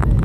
something.